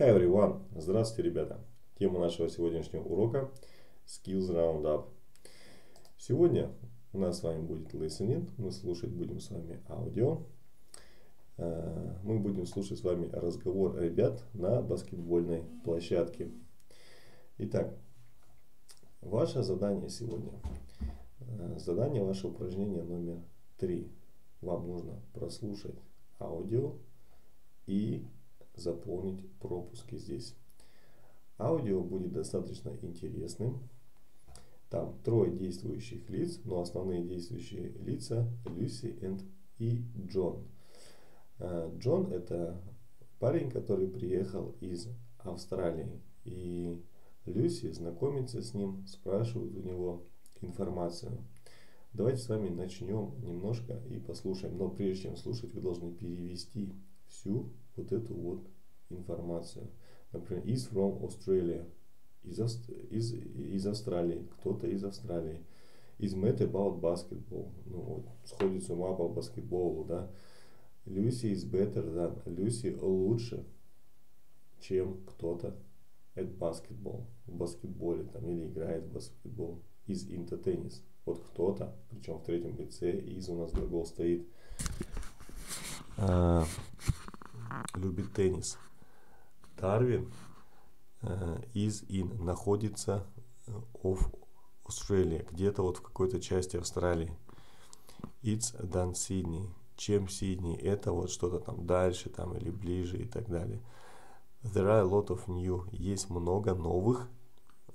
Hi everyone! Здравствуйте, ребята! Тема нашего сегодняшнего урока Skills Roundup. Сегодня у нас с вами будет listening. Мы слушать будем с вами аудио. Э, мы будем слушать с вами разговор ребят на баскетбольной площадке. Итак, ваше задание сегодня. Э, задание, ваше упражнение номер три. Вам нужно прослушать аудио и заполнить пропуски здесь. Аудио будет достаточно интересным. Там трое действующих лиц, но основные действующие лица Люси и Джон. Э, Джон это парень, который приехал из Австралии. И Люси знакомится с ним, спрашивает у него информацию. Давайте с вами начнем немножко и послушаем. Но прежде чем слушать, вы должны перевести всю вот эту вот информацию. Например, is from Australia. Из, из, из Австралии. Кто-то из Австралии. Is met about basketball. Ну, вот, сходит с ума по баскетболу, да. Люси is better than. Люси лучше, чем кто-то at basketball. В баскетболе там или играет в баскетбол. Is into tennis. Вот кто-то, причем в третьем лице, из у нас глагол стоит. А, любит теннис. Дарвин из uh, in находится of Australia, где-то вот в какой-то части Австралии. It's than Sydney. Чем Сидней? Это вот что-то там дальше там или ближе и так далее. There are a lot of new. Есть много новых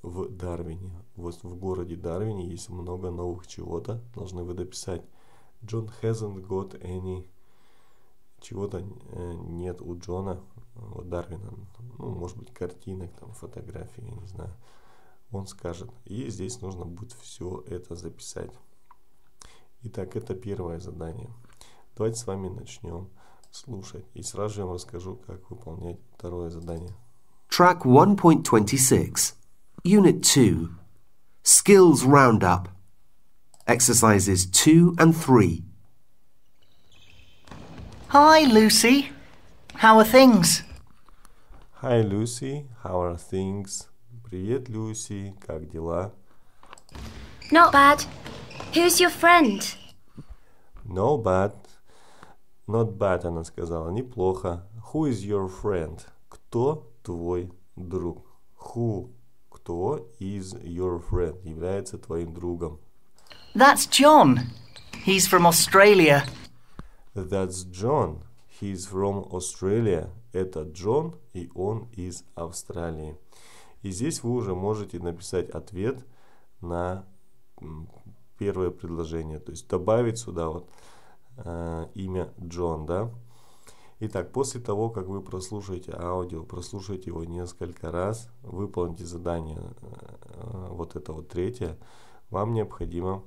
в Дарвине. Вот в городе Дарвине есть много новых чего-то. Должны вы дописать. John hasn't got any чего-то э, нет у Джона, у Дарвина, ну, может быть, картинок, там, фотографий, я не знаю. Он скажет. И здесь нужно будет все это записать. Итак, это первое задание. Давайте с вами начнем слушать. И сразу же я вам расскажу, как выполнять второе задание. Track 1.26, Unit 2, Skills Roundup, Exercises 2 and 3. Hi, Lucy. How are things? Hi, Lucy. How are things? Привет, Люси. Как дела? Not bad. Who's your friend? No bad. Not bad, она сказала. Неплохо. Who is your friend? Кто твой друг? Who? Кто is your friend? Является твоим другом. That's John. He's from Australia. That's John. He's from Australia. Это Джон, и он из Австралии. И здесь вы уже можете написать ответ на первое предложение. То есть добавить сюда вот э, имя Джон, да. Итак, после того, как вы прослушаете аудио, прослушаете его несколько раз, выполните задание, э, вот это вот третье, вам необходимо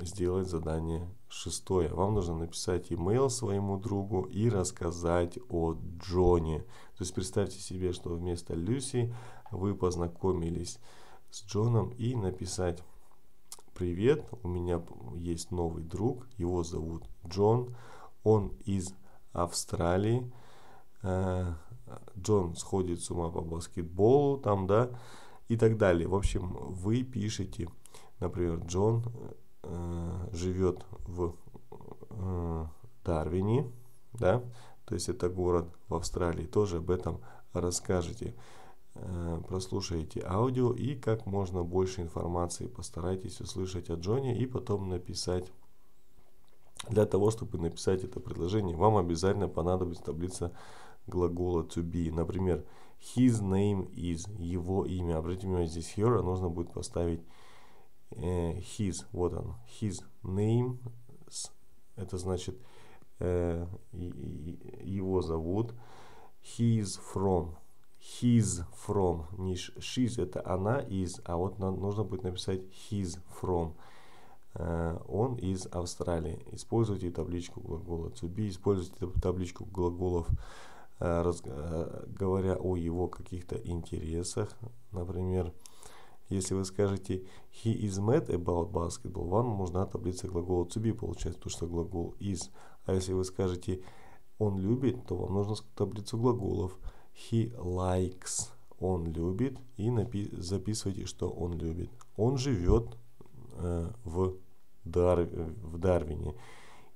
сделать задание шестое. Вам нужно написать имейл своему другу и рассказать о Джоне. То есть представьте себе, что вместо Люси вы познакомились с Джоном и написать Привет, у меня есть новый друг, его зовут Джон, он из Австралии. Э, Джон сходит с ума по баскетболу, там, да, и так далее. В общем, вы пишете, например, Джон живет в э, Дарвине, да, то есть это город в Австралии, тоже об этом расскажете. Э, прослушайте аудио и как можно больше информации постарайтесь услышать о Джоне и потом написать. Для того, чтобы написать это предложение, вам обязательно понадобится таблица глагола to be. Например, his name is, его имя. Обратите внимание, здесь here нужно будет поставить э, his, вот он, his name, это значит э, его зовут, he is from, his from, не she's, это она из, а вот нам нужно будет написать his from. Э, он из Австралии. Используйте табличку глагола to be, используйте табличку глаголов, э, э, говоря о его каких-то интересах. Например, если вы скажете he is mad about basketball, вам нужна таблица глагола to be, получается, то, что глагол is. А если вы скажете он любит, то вам нужна таблица глаголов. He likes. Он любит. И напи- записывайте, что он любит. Он живет э, в, Дар, в Дарвине.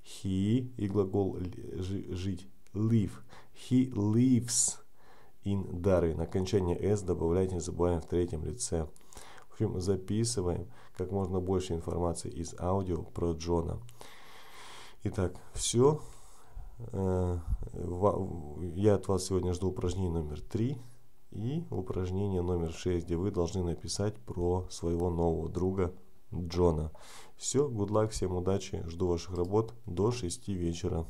He и глагол жить. Live. He lives in Darwin. Окончание s добавляйте, не забываем в третьем лице. В общем, записываем как можно больше информации из аудио про Джона. Итак, все. Я от вас сегодня жду упражнение номер 3 и упражнение номер 6, где вы должны написать про своего нового друга Джона. Все, good luck, всем удачи, жду ваших работ до 6 вечера.